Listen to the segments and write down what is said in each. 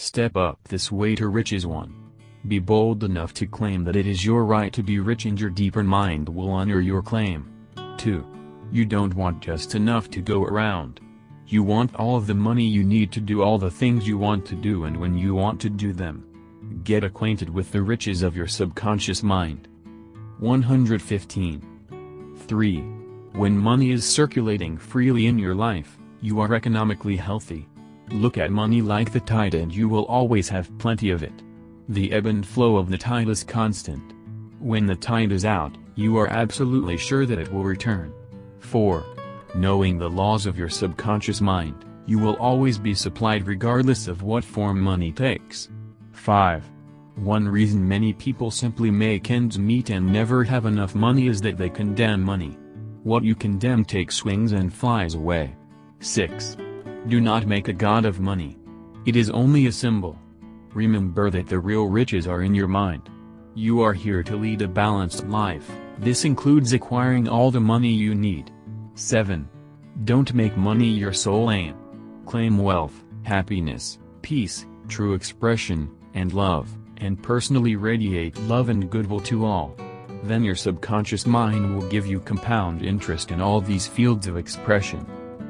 Step up this way to riches 1. Be bold enough to claim that it is your right to be rich and your deeper mind will honor your claim. 2. You don't want just enough to go around. You want all the money you need to do all the things you want to do and when you want to do them. Get acquainted with the riches of your subconscious mind. 115. 3. When money is circulating freely in your life, you are economically healthy. Look at money like the tide and you will always have plenty of it. The ebb and flow of the tide is constant. When the tide is out, you are absolutely sure that it will return. 4. Knowing the laws of your subconscious mind, you will always be supplied regardless of what form money takes. 5. One reason many people simply make ends meet and never have enough money is that they condemn money. What you condemn takes swings and flies away. 6. Do not make a god of money. It is only a symbol. Remember that the real riches are in your mind. You are here to lead a balanced life, this includes acquiring all the money you need. 7. Don't make money your sole aim. Claim wealth, happiness, peace, true expression, and love, and personally radiate love and goodwill to all. Then your subconscious mind will give you compound interest in all these fields of expression.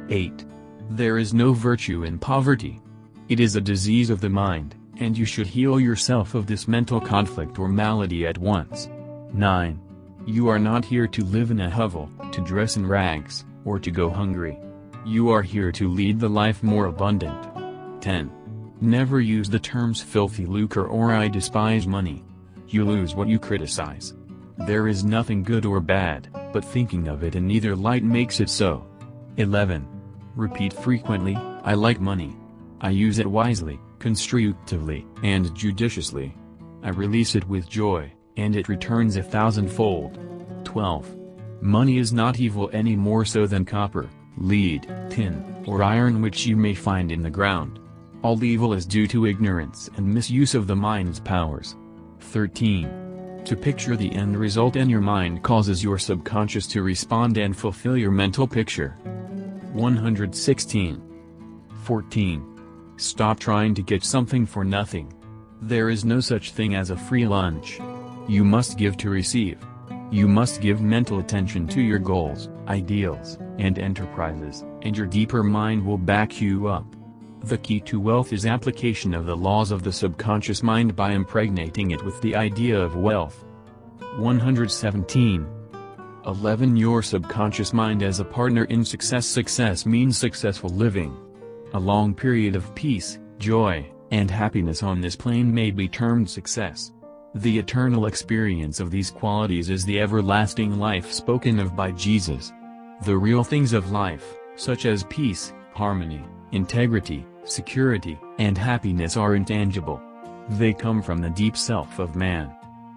8. There is no virtue in poverty. It is a disease of the mind, and you should heal yourself of this mental conflict or malady at once. 9. You are not here to live in a hovel, to dress in rags, or to go hungry. You are here to lead the life more abundant. 10. Never use the terms filthy lucre or I despise money. You lose what you criticize. There is nothing good or bad, but thinking of it in either light makes it so. 11. Repeat frequently, I like money. I use it wisely, constructively, and judiciously. I release it with joy, and it returns a thousandfold. 12. Money is not evil any more so than copper, lead, tin, or iron which you may find in the ground. All evil is due to ignorance and misuse of the mind's powers. 13. To picture the end result in your mind causes your subconscious to respond and fulfill your mental picture. 116. 14. Stop trying to get something for nothing. There is no such thing as a free lunch. You must give to receive. You must give mental attention to your goals, ideals, and enterprises, and your deeper mind will back you up. The key to wealth is application of the laws of the subconscious mind by impregnating it with the idea of wealth. 117. 11 Your subconscious mind as a partner in success Success means successful living. A long period of peace, joy, and happiness on this plane may be termed success. The eternal experience of these qualities is the everlasting life spoken of by Jesus. The real things of life, such as peace, harmony, integrity, security, and happiness are intangible. They come from the deep self of man.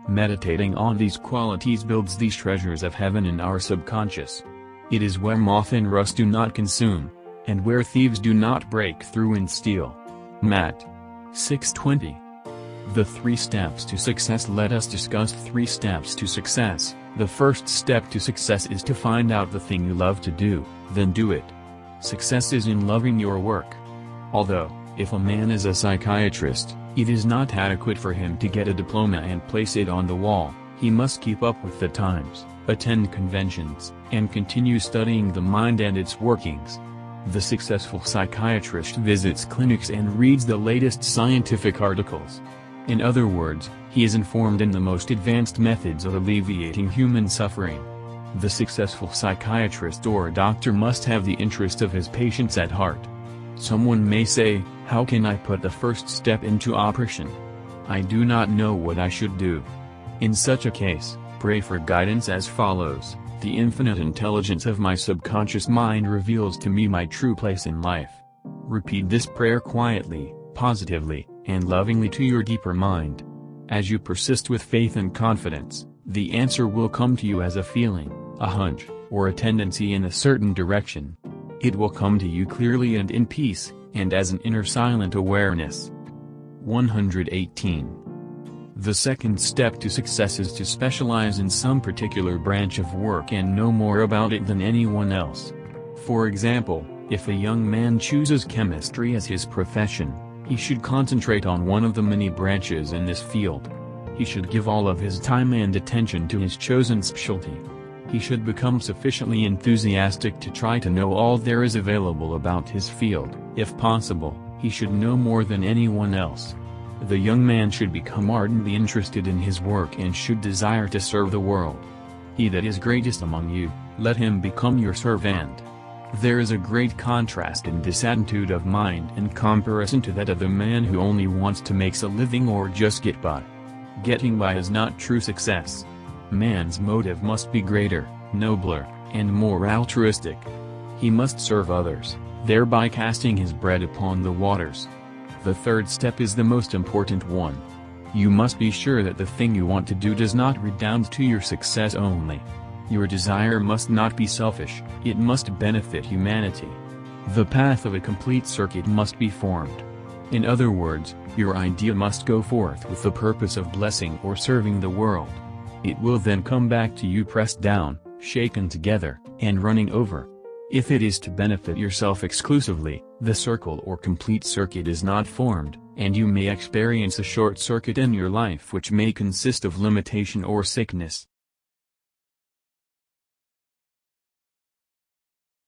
Meditating on these qualities builds these treasures of heaven in our subconscious. It is where moth and rust do not consume, and where thieves do not break through and steal. Matt. 620 the three steps to success Let us discuss three steps to success. The first step to success is to find out the thing you love to do, then do it. Success is in loving your work. Although, if a man is a psychiatrist, it is not adequate for him to get a diploma and place it on the wall, he must keep up with the times, attend conventions, and continue studying the mind and its workings. The successful psychiatrist visits clinics and reads the latest scientific articles. In other words, he is informed in the most advanced methods of alleviating human suffering. The successful psychiatrist or doctor must have the interest of his patients at heart. Someone may say, how can I put the first step into operation? I do not know what I should do. In such a case, pray for guidance as follows, the infinite intelligence of my subconscious mind reveals to me my true place in life. Repeat this prayer quietly, positively, and lovingly to your deeper mind. As you persist with faith and confidence, the answer will come to you as a feeling, a hunch, or a tendency in a certain direction. It will come to you clearly and in peace, and as an inner silent awareness. 118. The second step to success is to specialize in some particular branch of work and know more about it than anyone else. For example, if a young man chooses chemistry as his profession, He should concentrate on one of the many branches in this field. He should give all of his time and attention to his chosen specialty. He should become sufficiently enthusiastic to try to know all there is available about his field. If possible, he should know more than anyone else. The young man should become ardently interested in his work and should desire to serve the world. He that is greatest among you, let him become your servant. There is a great contrast in this attitude of mind in comparison to that of the man who only wants to make a living or just get by. Getting by is not true success. Man's motive must be greater, nobler, and more altruistic. He must serve others, thereby casting his bread upon the waters. The third step is the most important one. You must be sure that the thing you want to do does not redound to your success only. Your desire must not be selfish, it must benefit humanity. The path of a complete circuit must be formed. In other words, your idea must go forth with the purpose of blessing or serving the world. It will then come back to you pressed down, shaken together, and running over. If it is to benefit yourself exclusively, the circle or complete circuit is not formed, and you may experience a short circuit in your life which may consist of limitation or sickness.